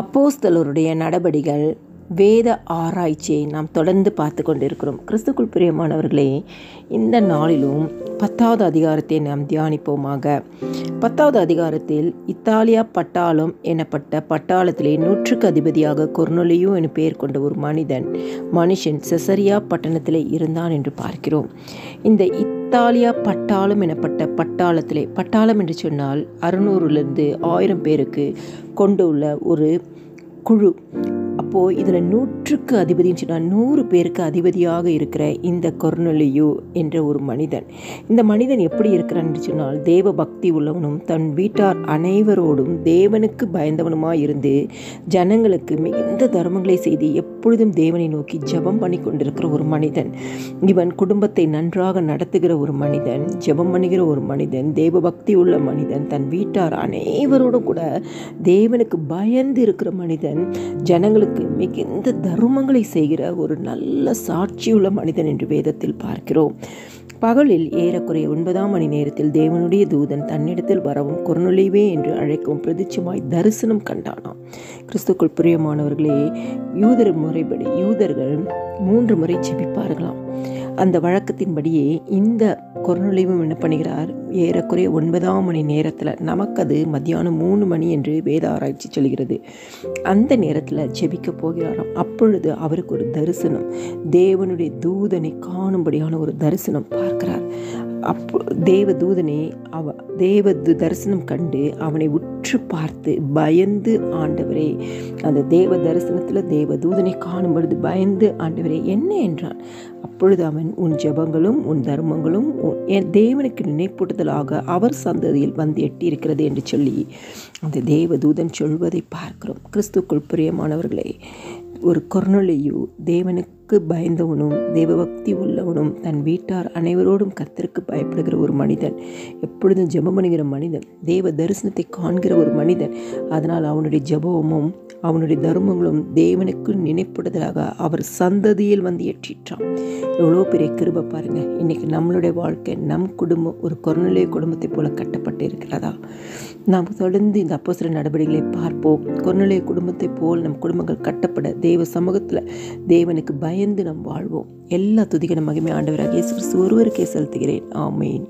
அப்போஸ்தலருடைய நடபடிகள் வேத ஆராய்ச்சியை நாம் தொடர்ந்து பார்த்து கொண்டிருக்கிறோம். கிறிஸ்துக்குள் பிரியமானவர்களே இந்த நாளிலும் பத்தாவது அதிகாரத்தை நாம் தியானிப்போமாக. பத்தாவது அதிகாரத்தில் இத்தாலியா பட்டாளம் எனப்பட்ட பட்டாளத்திலே நூற்றுக்கு அதிபதியாக கொர்னொலியோ என பெயர் கொண்ட ஒரு மனிதன் மனுஷன் செசரியா பட்டணத்திலே இருந்தான் என்று பார்க்கிறோம். இந்த இத்தாலியா பட்டாளம் எனப்பட்ட பட்டாளத்திலே பட்டாளம் என்று சொன்னால் அறுநூறுலேருந்து ஆயிரம் பேருக்கு கொண்டுள்ள ஒரு குழு. அப்போது இதில் நூற்றுக்கு அதிபதின்னு சொன்னால் நூறு பேருக்கு அதிபதியாக இருக்கிற இந்த கொர்னலியு என்ற ஒரு மனிதன். இந்த மனிதன் எப்படி இருக்கிறான்னு சொன்னால் தேவ பக்தி உள்ளவனும் தன் வீட்டார் அனைவரோடும் தேவனுக்கு பயந்தவனுமாக இருந்து ஜனங்களுக்கு மிகுந்த தர்மங்களை செய்து எப்பொழுதும் தேவனை நோக்கி ஜெபம் பண்ணி கொண்டிருக்கிற ஒரு மனிதன். இவன் குடும்பத்தை நன்றாக நடத்துகிற ஒரு மனிதன் ஜெபம் பண்ணுகிற ஒரு மனிதன் தேவ பக்தி உள்ள மனிதன் தன் வீட்டார் அனைவரோடும் கூட தேவனுக்கு பயந்து இருக்கிற மனிதன் ஜனங்களுக்கு மிகுந்த தர்மங்களை செய்கிற ஒரு நல்ல சாட்சியுள்ள மனிதன் என்று வேதத்தில் பார்க்கிறோம். பகலில் ஏறக்குறைய ஒன்பதாம் மணி நேரத்தில் தேவனுடைய தூதன் தன்னிடத்தில் வரவும் குரநொழிவே என்று அழைக்கவும் பிரதிச்சமாய் தரிசனம் கண்டானாம். கிறிஸ்துக்குள் பிரியமானவர்களே யூதர் முறைப்படி யூதர்கள் மூன்று முறை ஜெபிப்பார்களாம். அந்த வழக்கத்தின்படியே இந்த குரநொழிவும் என்ன பண்ணுகிறார்? ஏறக்குறைய ஒன்பதாம் மணி நேரத்தில் நமக்கு அது மத்தியானம் மூணு மணி என்று வேத ஆராய்ச்சி சொல்கிறது. அந்த நேரத்தில் ஜெபிக்க போகிறாராம். அப்பொழுது அவருக்கு ஒரு தரிசனம். தேவனுடைய தூதனை காணும்படியான ஒரு தரிசனம் பார்க்கிறார். அப்போ தேவ தூதனை அவ தேவ தரிசனம் கண்டு அவனை உற்று பார்த்து பயந்து ஆண்டவரே அந்த தேவ தரிசனத்தில் தேவ தூதனை காணும் பொழுது பயந்து ஆண்டவரே என்ன என்றான்? அப்பொழுது அவன் உன் ஜெபங்களும் உன் தர்மங்களும் என் தேவனுக்கு நினைப்பூட்டுதலாக அவர் சந்ததியில் வந்து எட்டியிருக்கிறது என்று சொல்லி அந்த தேவ தூதன் சொல்வதை பார்க்கிறோம். கிறிஸ்துக்குள் பிரியமானவர்களே ஒரு கொர்னொலியு தேவனுக்கு பயந்தவனும் தேவபக்தி உள்ளவனும் தன் வீட்டார் அனைவரோடும் கர்த்தருக்கு பயப்படுகிற ஒரு மனிதன் எப்பொழுதும் ஜெபம் பண்ணுகிற மனிதன் தேவ தரிசனத்தை காண்கிற ஒரு மனிதன். அதனால் அவனுடைய ஜெபமும் அவனுடைய தர்மங்களும் தேவனுக்கு நினைப்படுதலாக அவர் சந்ததியில் வந்து எற்றிற்றான் எவ்வளோ பெரிய கிருப பாருங்கள் இன்றைக்கி நம்மளுடைய வாழ்க்கை நம் குடும்பம் ஒரு கொரோனிலே குடும்பத்தை போல கட்டப்பட்டு இருக்கிறதா? நாம் தொடர்ந்து இந்த அப்போசிற நடவடிக்கைகளை பார்ப்போம். கொரோனிலே குடும்பத்தை போல் நம் குடும்பங்கள் கட்டப்பட தேவ சமூகத்தில் தேவனுக்கு பயம் பயந்து நாம் வாழ்வோம். எல்லா துதிகன மகிமை ஆண்டவராக இயேசு ஒருவருக்கே செலுத்துகிறேன். ஆமேன்.